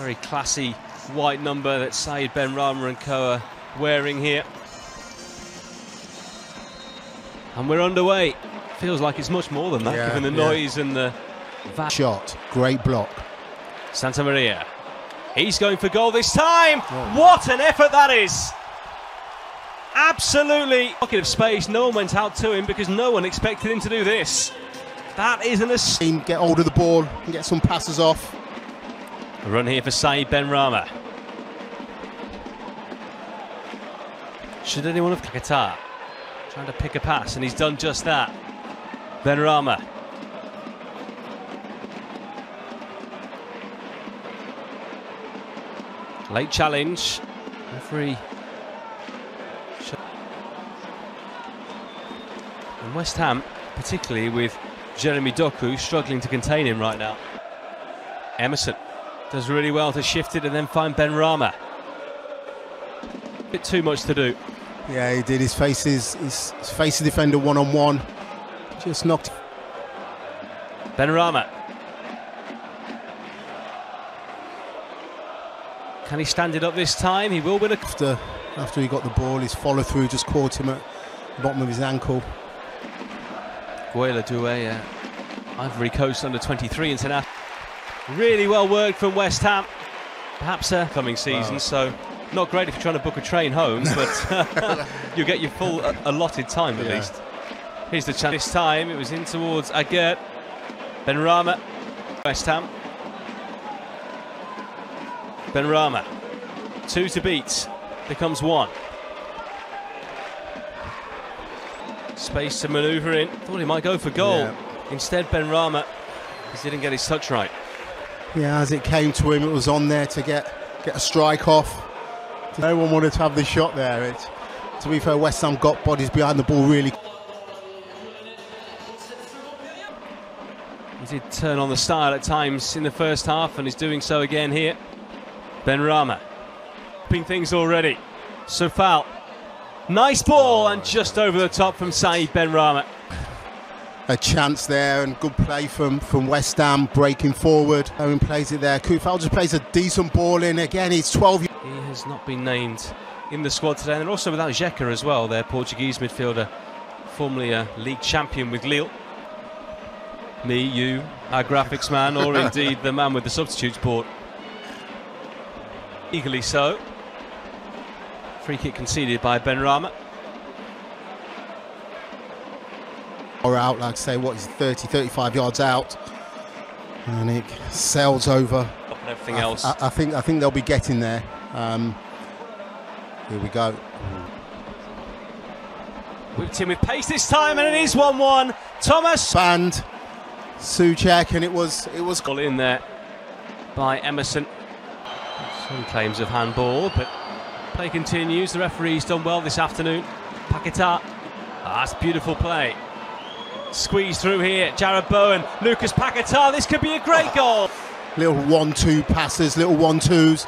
Very classy white number that Said Benrahma and co are wearing here. And we're underway. Feels like it's much more than that, Yeah, given the yeah. noise and the Shot, great block. Santamaria. He's going for goal this time. Oh. What an effort that is! Absolutely pocket of space. No one went out to him because no one expected him to do this. That is an ass- Team get hold of the ball and get some passes off. A run here for Saeed Benrahma. Should anyone have Qatar trying to pick a pass, and he's done just that. Benrahma. Late challenge. Referee. And West Ham, particularly with Jeremy Doku struggling to contain him right now. Emerson does really well to shift it and then find Benrahma. Bit too much to do. Yeah, he did. His faces, his, his face the defender one on one. Just knocked. Benrahma. Can he stand it up this time? He will win a. After, after he got the ball, his follow through just caught him at the bottom of his ankle. Guela Doué, uh, Ivory Coast under 23 international. Really well worked from West Ham. Perhaps a coming season, Wow. so not great if you're trying to book a train home, but you'll get your full uh, allotted time at Yeah. least. Here's the chance. This time it was in towards Agert. Benrahma, West Ham. Benrahma, two to beat. Becomes one. Space to manoeuvre in. Thought he might go for goal. Yeah. Instead, Benrahma he didn't get his touch right. Yeah, as it came to him, it was on there to get get a strike off. No one wanted to have the shot there. It's, to be fair, West Ham got bodies behind the ball really. He did turn on the style at times in the first half and is doing so again here. Benrahma. Ping things already. So foul. Nice ball and just over the top from Saeed Benrahma. A chance there and good play from from West Ham breaking forward. Owen plays it there. Coufal just plays a decent ball in again. He's 12. He has not been named in the squad today. And they're also without Xeka as well, their Portuguese midfielder, formerly a league champion with Lille. Me, you, our graphics man, or indeed the man with the substitutes board. Eagerly so. Free kick conceded by Benrahma. Or out, like I say, what is 30, 35 yards out, and it sails over. Everything I, else. I, I think I think they'll be getting there. Um, here we go. Whipped in with pace this time, and it is 1 1. Thomas. Band, Souček, and it was it was Got in there by Emerson. Some claims of handball, but play continues. The referee's done well this afternoon. Paquetá. Ah, that's beautiful play. Squeeze through here. Jarrod Bowen. Lucas Paquetá. This could be a great ah. goal. little one-two passes, little one-twos.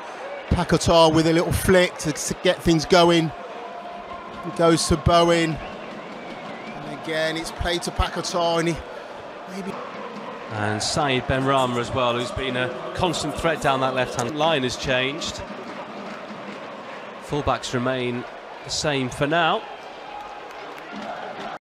Paquetá with a little flick to get things going. It goes to Bowen, and again it's played to Paquetá, and he maybe And Saeed Benrahma as well, who's been a constant threat down that left hand line, has changed. Fullbacks remain the same for now.